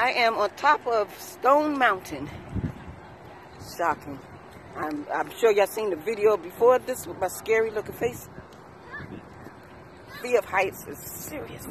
I am on top of Stone Mountain. Shocking. I'm, I'm sure y'all seen the video before this with my scary looking face. Fear of heights is serious.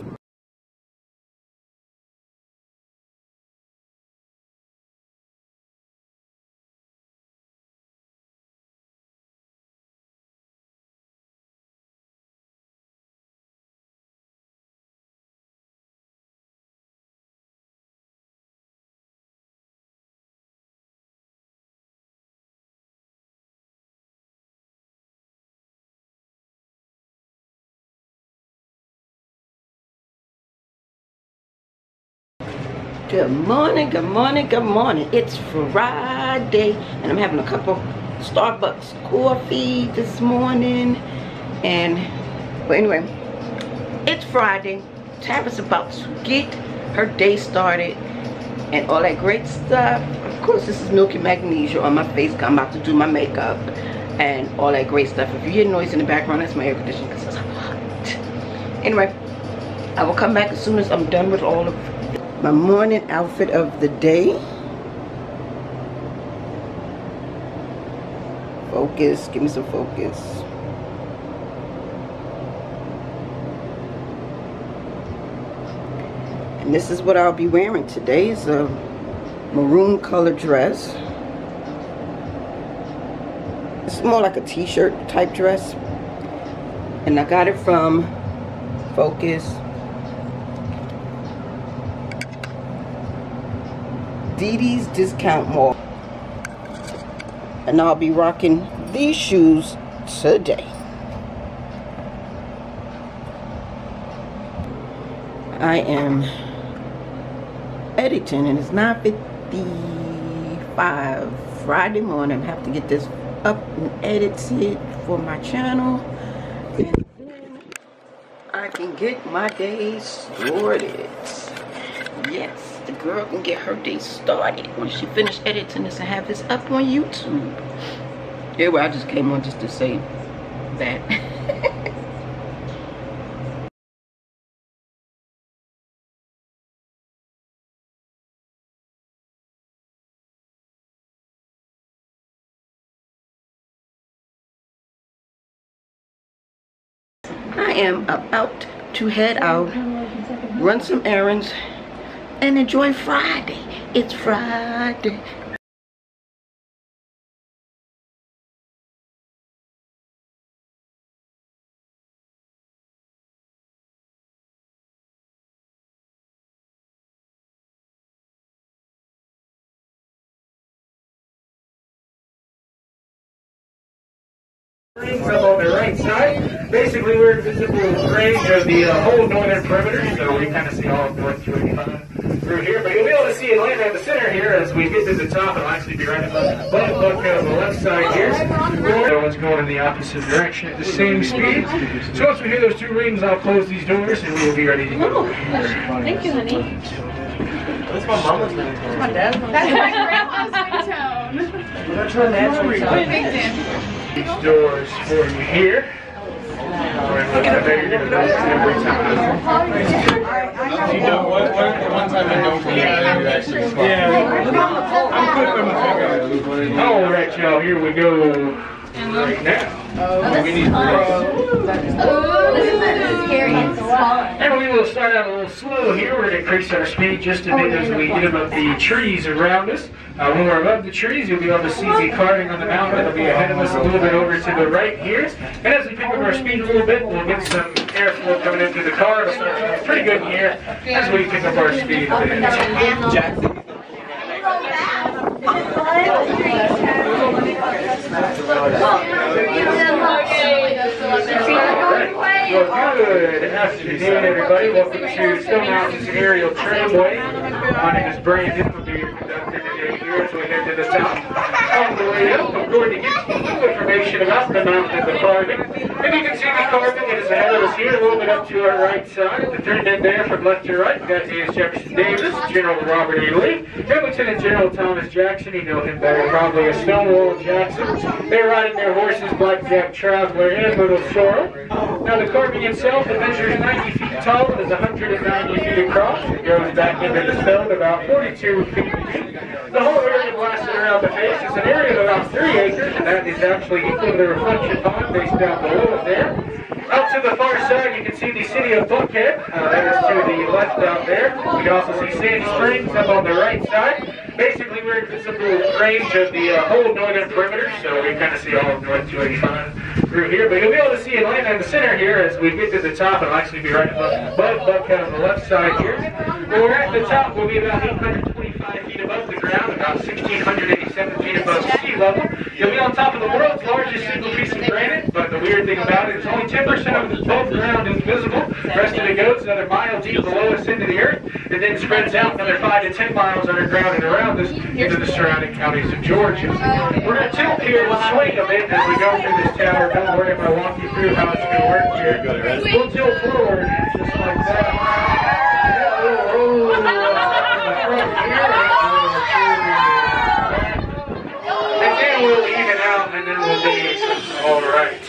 Good morning, good morning, good morning. It's Friday, and I'm having a cup of Starbucks coffee this morning. And, but anyway, it's Friday. Tabitha's about to get her day started and all that great stuff. Of course, this is Milk of Magnesia on my face. I'm about to do my makeup and all that great stuff. If you hear noise in the background, that's my air conditioning because it's hot. Anyway, I will come back as soon as I'm done with all of my morning outfit of the day. Focus, give me some focus. And this is what I'll be wearing today. It's a maroon color dress. It's more like a t-shirt type dress. And I got it from Focus DD's Discount Mall. And I'll be rocking these shoes today. I am editing and it's 9.55 Friday morning. I have to get this up and edited for my channel. And then I can get my day started. Yes the girl can get her day started when she finished editing this and have this up on YouTube. Well, I just came on just to say that. I am about to head out, run some errands, and enjoy Friday. It's Friday. Up on the right side. Basically, we're in visible range of the uh, whole northern perimeter, so we kind of see all of North 285 through here. But you'll be able to see Atlanta in the center here as we get to the top. It'll actually be right above, above kind of the left side here. So it's going in the opposite direction at the same speed. So once we hear those two rings, I'll close these doors and we'll be ready to go. Thank you, honey. That's my mama's ringtone. That's My dad's ringtone. That's my grandma's ringtone. That's her natural ringtone. These doors for you here. You know, one, one, one time I don't believe you actually Yeah. I'm quick from the All right, y'all, here we go right now. Oh, we need and we will start out a little slow here. We're going to increase our speed just a bit as we get above the trees around us. Uh, when we're above the trees, you'll be able to see the carving on the mountain. It'll be ahead of us a little bit over to the right here. And as we pick up our speed a little bit, we'll get some airflow coming into the car. It'll start pretty good in here as we pick up our speed a bit. Jackson. 어, 지금 Good afternoon, everybody. Welcome to Stone Mountain's Aerial Tramway. My name is Brandon. We'll be your conductor today here as we head to the south. On the way up, I'm going to get you information information about the mount and the carving. And you can see the carving is ahead of us here, a little bit up to our right side. The three men there from left to right. That is Jefferson Davis, General Robert E. Lee, and Lieutenant General Thomas Jackson. You know him better probably as Stonewall Jackson. They're riding their horses, Blackjack Traveler and Little Sorrel. Now the carving itself, it measures 90 feet tall and is 190 feet across. It goes back into the stone about 42 feet deep. The whole area blasted around the face is an area of about 3 acres, and that is actually equal to the reflection pond based down below it there. Out to the far side, you can see the city of Buckhead. Uh, that is to the left out there. You can also see Sandy Springs up on the right side. Basically, we're in visible range of the uh, whole northern perimeter, so we kind of see all of North 285 through here. But you'll be able to see Atlanta in the center here as we get to the top. It'll actually be right above, above Buckhead on the left side here. When we're at the top, we'll be about 825 feet above the ground, about 1,687 feet above sea level. You'll be on top of the world's largest single piece of granite, but the weird thing about it is only 10% of the above ground is visible. The rest of it goes another mile deep below us into the earth, and then spreads out another 5 to 10 miles underground and around us into the surrounding counties of Georgia. We're going to tilt here and swing a bit as we go through this tower. Don't worry, I'm walk you through how it's going to work here. We'll tilt forward just like that. Oh, and then we'll even out, and then we'll be all right.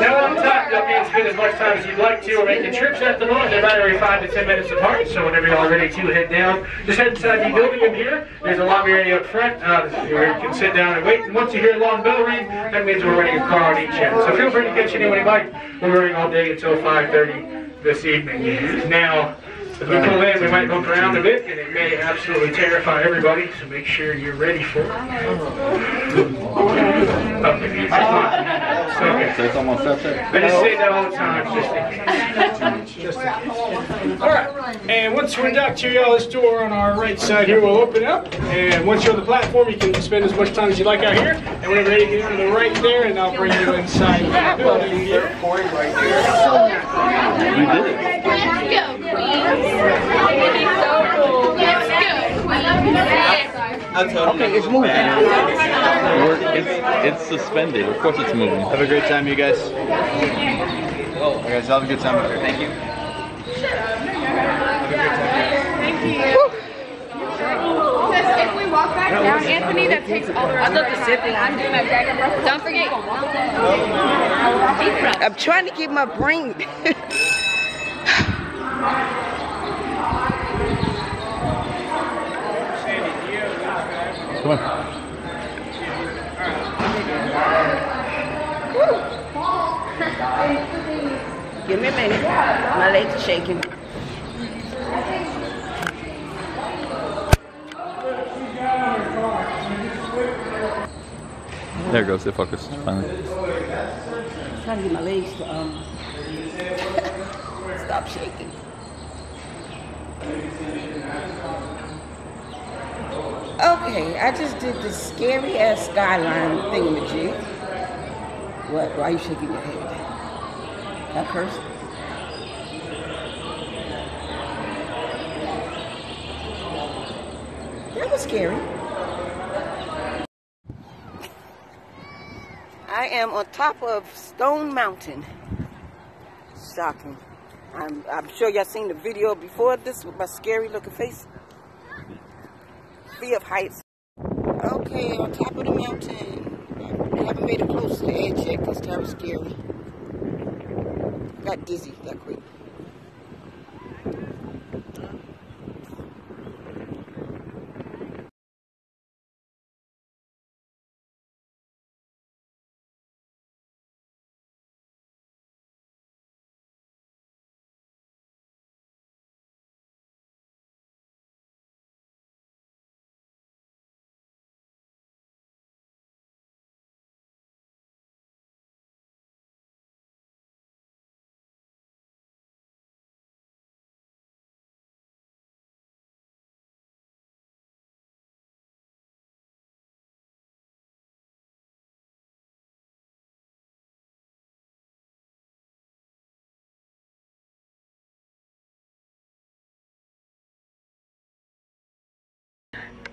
Now on top, y'all can spend as much time as you'd like to. We're making trips at the moment. They're about every five to ten minutes apart. So whenever y'all are ready to head down, just head inside the building in here. There's a lobby area up front uh, where you can sit down and wait. And once you hear a long bell ring, that means we're running a car on each end. So feel free to catch anyone you like. We're running all day until 5:30 this evening. Now. As we pull in, we might bump around a bit, and it may absolutely terrify everybody, so make sure you're ready for it. Okay, it's fine. Okay. So it's almost up there? I just say that all the time, just in case. Just in case. All right, and once we're docked here, y'all, this door on our right side here will open up. And once you're on the platform, you can spend as much time as you like out here. And whenever you get to the right there, and I'll bring you inside the building here. You did it. Let's go, Queen. So cool. Let's go, Queen. Okay, it's moving. We're- It's, it's suspended. Of course it's moving. Have a great time, you guys. You guys have a good time out there. Thank you. Because if we walk back down, Anthony, that takes all the rest I of the sipping. I'm doing my dragon breath. Don't forget. I'm trying to keep my brain. Come on. Give me a minute. My legs are shaking. There goes. It focused finally. trying to get my legs to um stop shaking. Okay, I just did the scary ass skyline thingamajig. What? Why are you shaking your head? That curse? That was scary. I am on top of Stone Mountain. Shocking. I'm, I'm sure y'all seen the video before this with my scary looking face. Of heights. Okay, on top of the mountain. I haven't made it close to the edge yet because that was scary. Got dizzy that quick.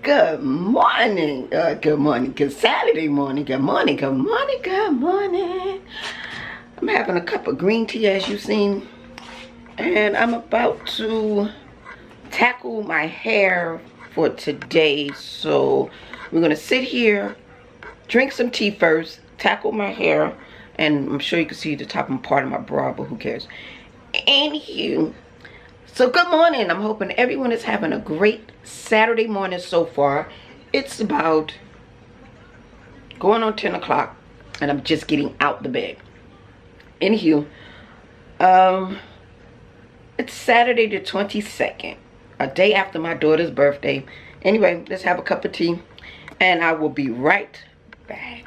Good morning. Uh, good morning. Good Saturday morning. Good morning. Good morning. Good morning. I'm having a cup of green tea as you've seen. And I'm about to tackle my hair for today. So we're going to sit here, drink some tea first, tackle my hair. And I'm sure you can see the top and part of my bra, but who cares. Anywho, so good morning. I'm hoping everyone is having a great Saturday morning so far. It's about going on 10 o'clock and I'm just getting out the bed. Anywho, um, it's Saturday the 22nd, a day after my daughter's birthday. Anyway, let's have a cup of tea and I will be right back.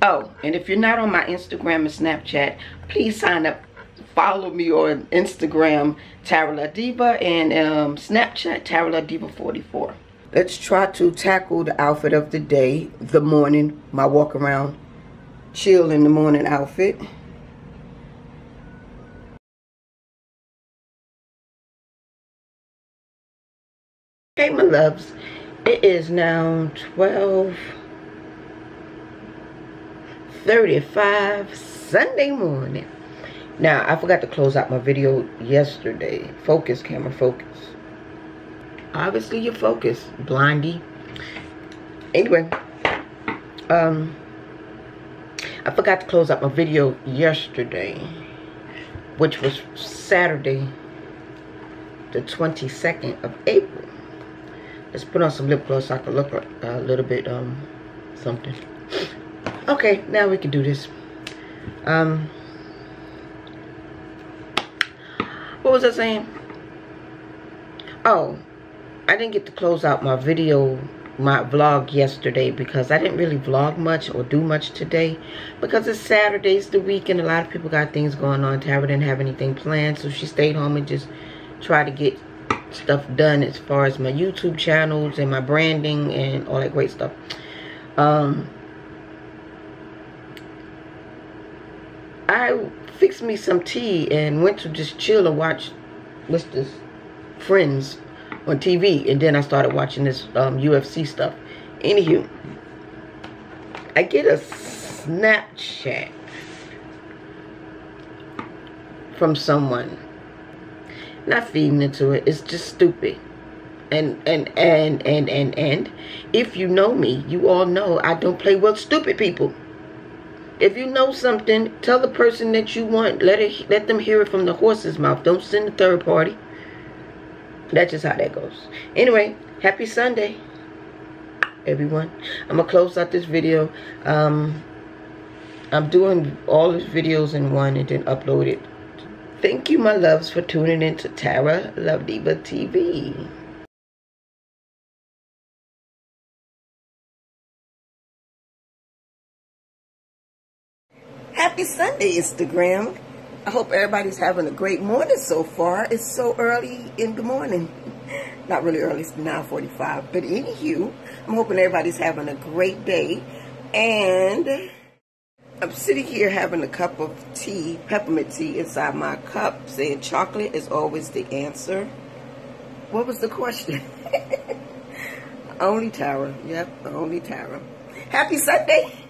Oh, and if you're not on my Instagram and Snapchat, please sign up. Follow me on Instagram, TaraLuvdiva, and um, Snapchat, TaraLuvdiva 44. Let's try to tackle the outfit of the day, the morning, my walk around, chill in the morning outfit. Hey, my loves. It is now 12. 35 Sunday morning. Now, I forgot to close out my video yesterday. Focus, camera, focus. Obviously, you focus, blindy. Anyway, um, I forgot to close out my video yesterday, which was Saturday, the 22nd of April. Let's put on some lip gloss so I can look a little bit, um, something. Okay, now we can do this. Um, what was I saying? Oh, I didn't get to close out my video, my vlog yesterday because I didn't really vlog much or do much today because it's Saturday's the weekend. a lot of people got things going on. Tara didn't have anything planned, so she stayed home and just tried to get stuff done as far as my YouTube channels and my branding and all that great stuff. Um, I fixed me some tea and went to just chill and watch what's Friends on TV and then I started watching this um, UFC stuff. Anywho, I get a Snapchat from someone. Not feeding into it. It's just stupid. And and and and and and if you know me, you all know I don't play with stupid people. If you know something, tell the person that you want. Let it let them hear it from the horse's mouth. Don't send a third party. That's just how that goes. Anyway, happy Sunday, everyone. I'm gonna close out this video. Um, I'm doing all these videos in one and then upload it. Thank you, my loves, for tuning in to TaraLuvdiva TV. Happy Sunday, Instagram. I hope everybody's having a great morning so far. It's so early in the morning. Not really early, it's 9.45. But anywho, I'm hoping everybody's having a great day. And I'm sitting here having a cup of tea, peppermint tea, inside my cup, saying chocolate is always the answer. What was the question? only Tara. Yep, only Tara. Happy Sunday.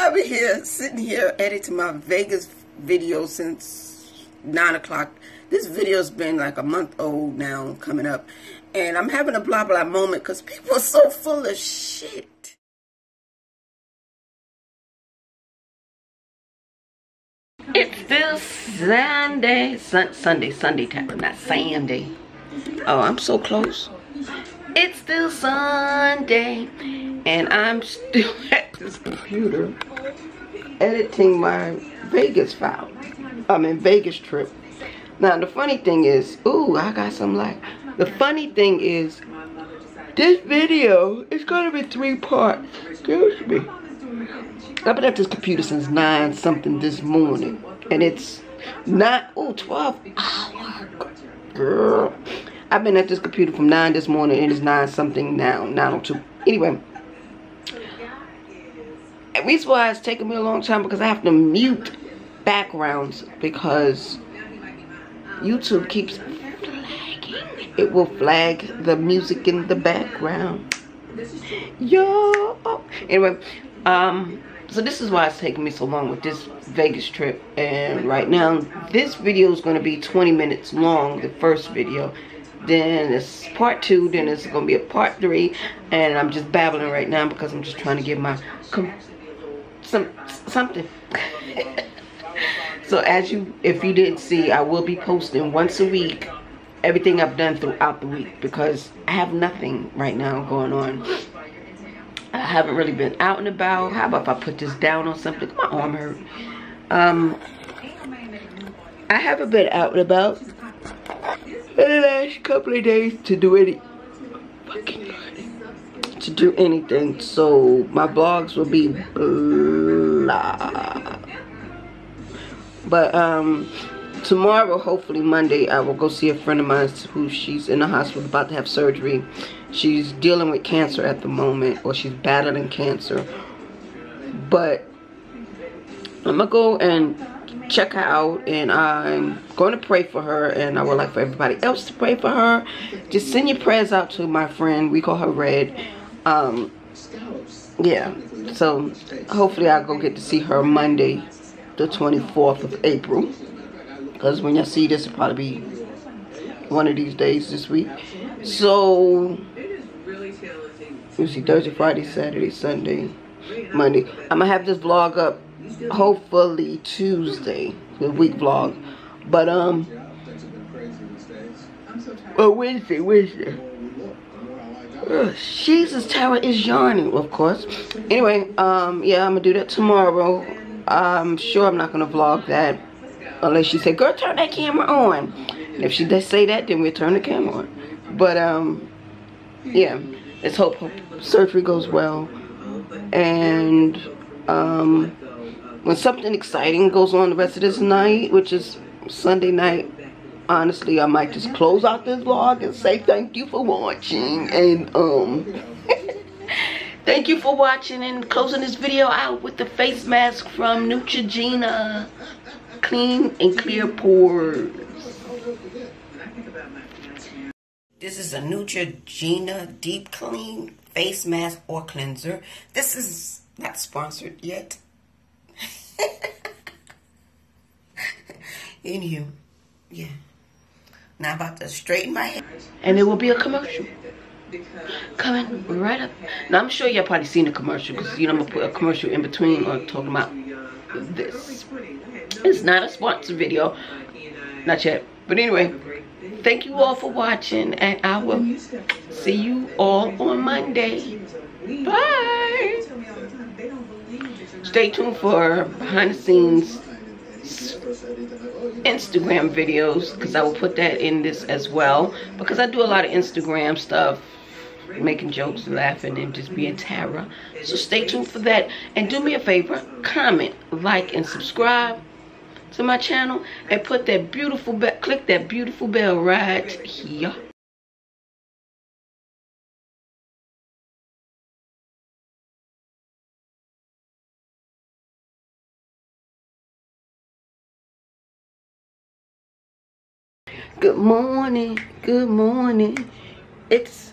I've been here, sitting here, editing my Vegas video since 9 o'clock. This video's been like a month old now, coming up. And I'm having a blah blah moment because people are so full of shit. It's still Sunday. Sun Sunday, Sunday time, not Sunday. Oh, I'm so close. It's still Sunday. And I'm still at this computer editing my Vegas file. I mean Vegas trip. Now the funny thing is, ooh, I got some like. The funny thing is, this video is gonna be three parts. Excuse me. I've been at this computer since 9 something this morning. And it's not, oh, 12 hours. Girl. I've been at this computer from 9 this morning and it's 9 something now, 902. Anyway. The reason why it's taking me a long time because I have to mute backgrounds because YouTube keeps flagging. It will flag the music in the background. Yo. Anyway, um, so this is why it's taking me so long with this Vegas trip. And right now, this video is going to be 20 minutes long, the first video. Then it's part two, then it's going to be a part three. And I'm just babbling right now because I'm just trying to get my, some, something. so as you, if you didn't see, I will be posting once a week everything I've done throughout the week because I have nothing right now going on. I haven't really been out and about. How about if I put this down on something? My arm hurt. Um, I haven't been out and about the last couple of days to do any fucking to do anything. So my vlogs will be blah. But um tomorrow, hopefully Monday, I will go see a friend of mine who she's in the hospital about to have surgery. She's dealing with cancer at the moment, or she's battling cancer. But I'm to go and check her out, and I'm going to pray for her, and I would like for everybody else to pray for her. Just send your prayers out to my friend. We call her Red. Um, yeah, so hopefully I'll go get to see her Monday, the 24th of April. Because when y'all see this, it'll probably be one of these days this week. So, let see, Thursday, Friday, Saturday, Sunday, Monday. I'm going to have this vlog up hopefully Tuesday, the week vlog. But, um, well, Wednesday, Wednesday. Ugh, Jesus Tower is yarning, of course. Anyway, um, yeah, I'm gonna do that tomorrow. I'm sure I'm not gonna vlog that unless she say, girl, turn that camera on. And if she does say that, then we'll turn the camera on. But, um, yeah, let's hope surgery goes well. And, um, when something exciting goes on the rest of this night, which is Sunday night, honestly, I might just close out this vlog and say thank you for watching. And, um, thank you for watching and closing this video out with the face mask from Neutrogena clean and clear pores. This is a Neutrogena Deep Clean Face Mask or Cleanser. This is not sponsored yet. Anywho, yeah. Now I'm about to straighten my hair. And it will be a commercial. Coming right up. Now I'm sure y'all probably seen the commercial because you know I'm gonna put a commercial in between or talking about this. It's not a sponsored video. Not yet. But anyway, thank you all for watching. And I will see you all on Monday. Bye. Stay tuned for behind the scenes Instagram videos because I will put that in this as well because I do a lot of Instagram stuff making jokes, laughing, and just being Tara. So stay tuned for that. And do me a favor, comment, like, and subscribe to my channel. And put that beautiful bell, click that beautiful bell right here. Good morning, good morning. It's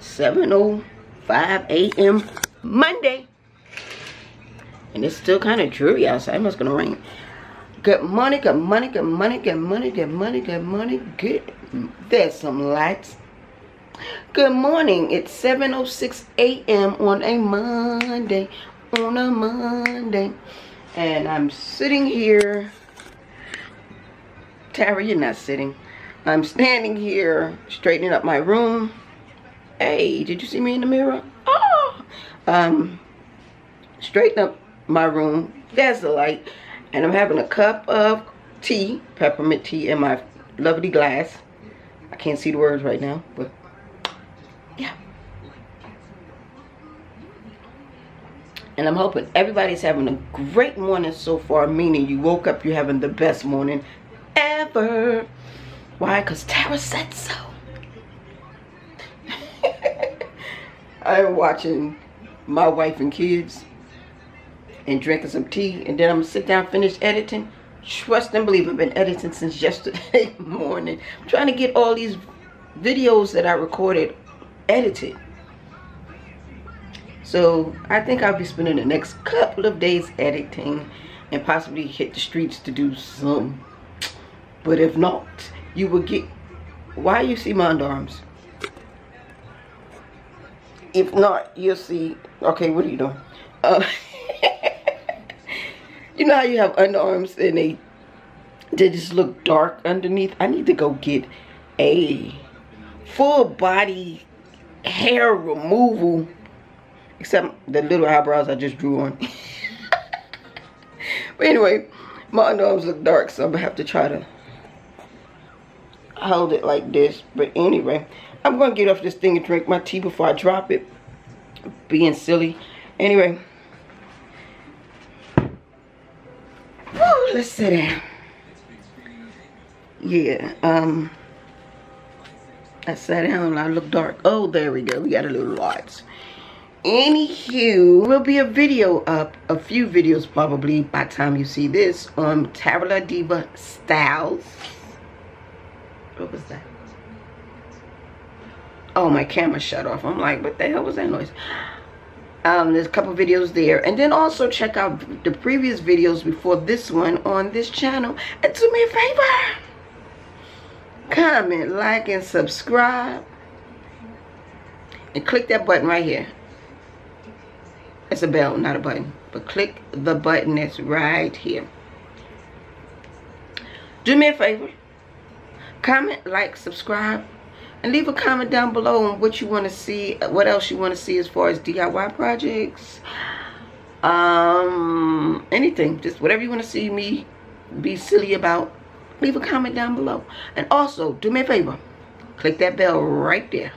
7.05 a.m. Monday. And it's still kind of dreary outside. It's gonna rain. Good money, good money, good money, good money, good money, good money, good. There's some lights. Good morning. It's 7.06 a.m. on a Monday. On a Monday. And I'm sitting here. Tara, you're not sitting. I'm standing here straightening up my room Hey, did you see me in the mirror? Oh! Um, straighten up my room. There's the light. And I'm having a cup of tea, peppermint tea, in my lovely glass. I can't see the words right now, but yeah. And I'm hoping everybody's having a great morning so far, meaning you woke up, you're having the best morning ever. Why? Because Tara said so. I'm watching my wife and kids and drinking some tea and then I'm gonna sit down finish editing trust and believe I've been editing since yesterday morning. I'm trying to get all these videos that I recorded edited. So I think I'll be spending the next couple of days editing and possibly hit the streets to do some. But if not, you will get, why you see my underarms? If not, you'll see, okay, what are you doing? Uh, you know how you have underarms and they, they just look dark underneath? I need to go get a full body hair removal except the little eyebrows I just drew on. but anyway, my underarms look dark, so I'm gonna have to try to hold it like this. But anyway, I'm gonna get off this thing and drink my tea before I drop it. Being silly. Anyway. Woo, let's sit down. Yeah, um I sat down and I look dark. Oh, there we go. We got a little lights. Anywho, will be a video up, a few videos probably by time you see this on TaraLuvdiva Styles. What was that? Oh, my camera shut off. I'm like, what the hell was that noise? Um, there's a couple videos there. And then also check out the previous videos before this one on this channel. And do me a favor. Comment, like, and subscribe. And click that button right here. It's a bell, not a button. But click the button that's right here. Do me a favor. Comment, like, subscribe. And leave a comment down below on what you want to see. What else you want to see as far as DIY projects. Um, anything. Just whatever you want to see me be silly about. Leave a comment down below. And also, do me a favor. Click that bell right there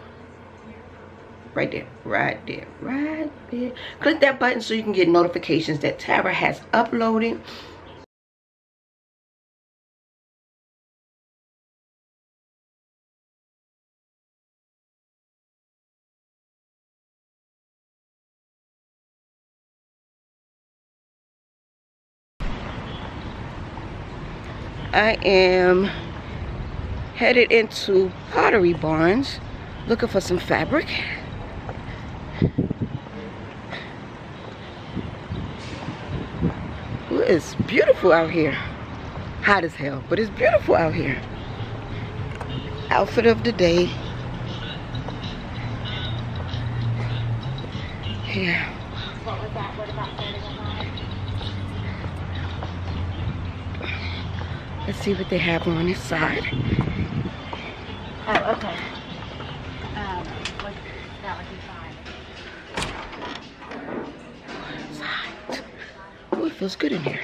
right there right there right there click that button so you can get notifications that Tara has uploaded I am headed into Pottery Barns looking for some fabric it's beautiful out here. Hot as hell, but it's beautiful out here. Outfit of the day. Here. Let's see what they have on this side. Oh, okay. Um, that would be Oh, it feels good in here.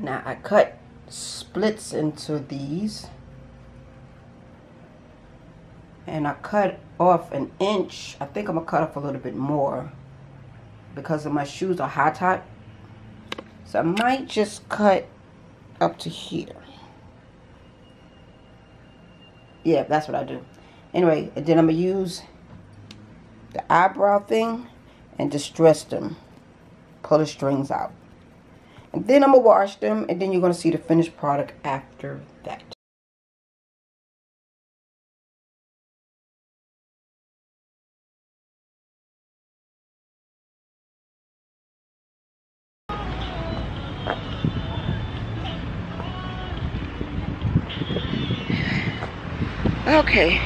Now I cut splits into these. And I cut off an inch. I think I'm to cut off a little bit more. Because of my shoes are high top. So I might just cut up to here. Yeah, that's what I do. Anyway, and then I'm to use the eyebrow thing and distress them. Pull the strings out. And then I'm going to wash them and then you're going to see the finished product after that. Okay,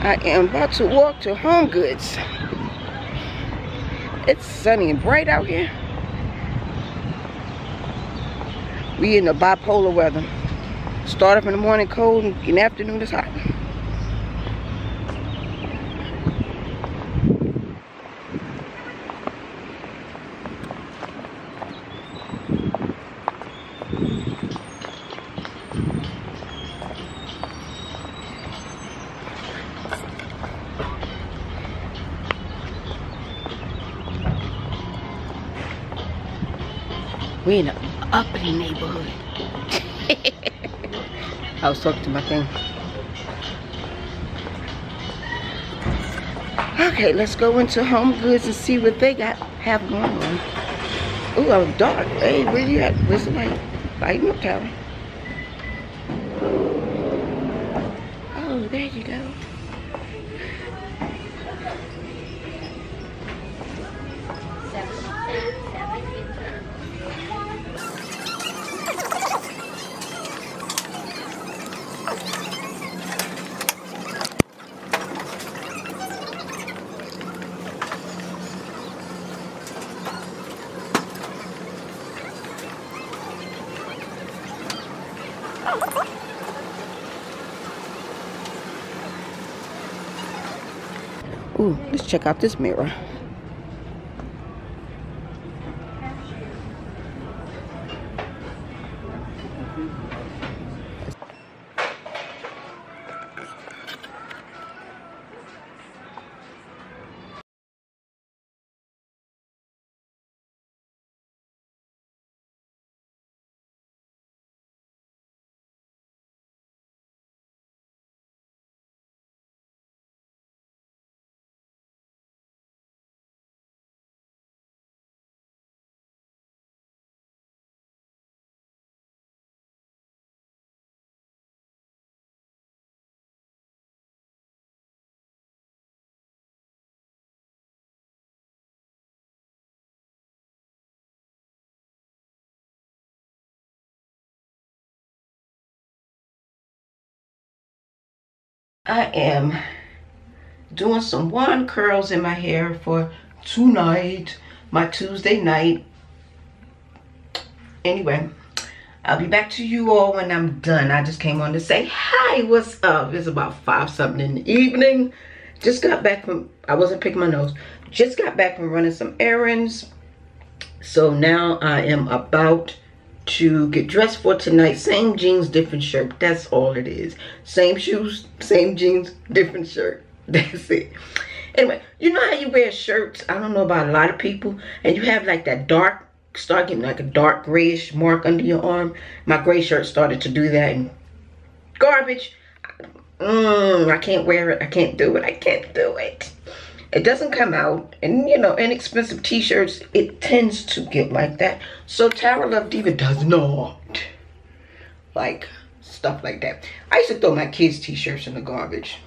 I am about to walk to Home Goods. It's sunny and bright out here. We in the bipolar weather. Start up in the morning cold and in the afternoon it's hot. Uppity neighborhood. I was talking to my thing. Okay, let's go into Home Goods and see what they got have going on. Ooh, I was dark. Hey, where you at? Where's the light? Lighten up, tower. Oh, there you go. Ooh, let's check out this mirror. I am doing some wand curls in my hair for tonight, my Tuesday night. Anyway, I'll be back to you all when I'm done. I just came on to say, hi, what's up? It's about five something in the evening. Just got back from, I wasn't picking my nose. Just got back from running some errands. So now I am about to get dressed for tonight. Same jeans, different shirt. That's all it is. Same shoes, same jeans, different shirt. That's it. Anyway, you know how you wear shirts? I don't know about a lot of people. And you have like that dark, start getting like a dark grayish mark under your arm. My gray shirt started to do that. And garbage. Mm, I can't wear it. I can't do it. I can't do it it doesn't come out and you know inexpensive t-shirts it tends to get like that. So Tara Love Diva does not like stuff like that. I used to throw my kids t-shirts in the garbage.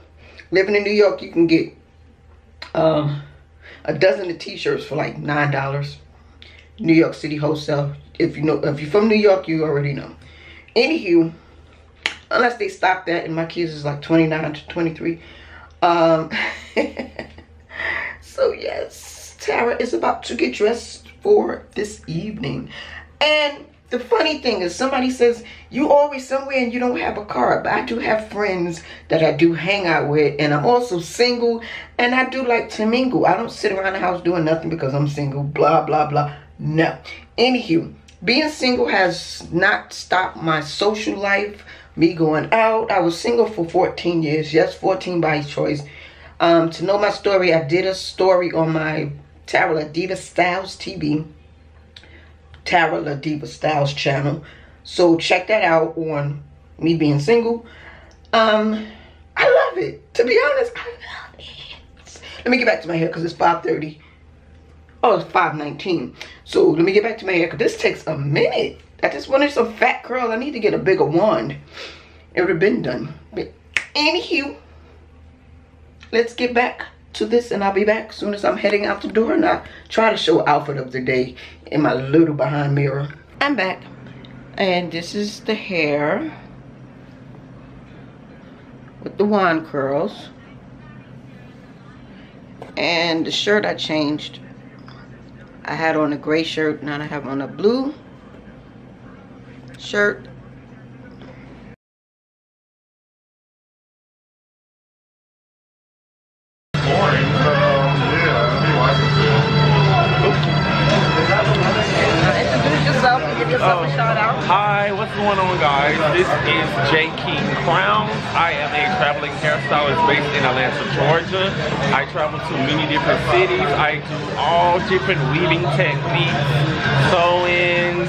Living in New York you can get um, a dozen of t-shirts for like nine dollars. New York City wholesale if you know if you're from New York you already know. Anywho unless they stop that and my kids is like 29 to 23 um So yes, Tara is about to get dressed for this evening. And the funny thing is somebody says, you always somewhere and you don't have a car. But I do have friends that I do hang out with. And I'm also single. And I do like to mingle. I don't sit around the house doing nothing because I'm single. Blah, blah, blah. No. Anywho, being single has not stopped my social life. Me going out. I was single for 14 years. Yes, 14 by choice. Um, to know my story, I did a story on my Tara Diva Styles TV, Tara Diva Styles channel. So check that out on me being single. Um, I love it. To be honest, I love it. Let me get back to my hair because it's 5.30. Oh, it's 5.19. So let me get back to my hair because this takes a minute. I just wanted some fat curls. I need to get a bigger wand. It would have been done. But anywho, let's get back to this and I'll be back as soon as I'm heading out the door and I try to show outfit of the day in my little behind mirror. I'm back and this is the hair with the wand curls and the shirt I changed. I had on a gray shirt, now I have on a blue shirt Um, what's going on guys? This is J King Crown. I am a traveling hairstylist based in Atlanta, Georgia. I travel to many different cities. I do all different weaving techniques, sew-ins,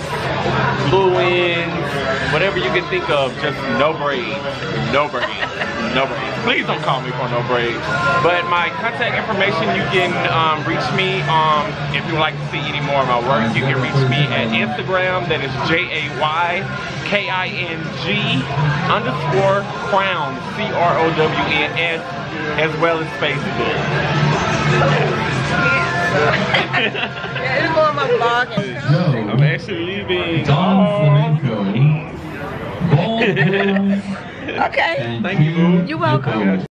glue-ins, whatever you can think of, just no braids, no braids, no braids. Please don't call me for no braids. But my contact information, you can um, reach me um, if you would like to see any more of my work. You can reach me at Instagram, that is J-A-Y-K-I-N-G underscore crown, C-R-O-W-N-S, as well as Facebook. Yeah, it's on my blog. I'm actually leaving. Don Oh, Flamenco. Okay. Thank you. You're welcome.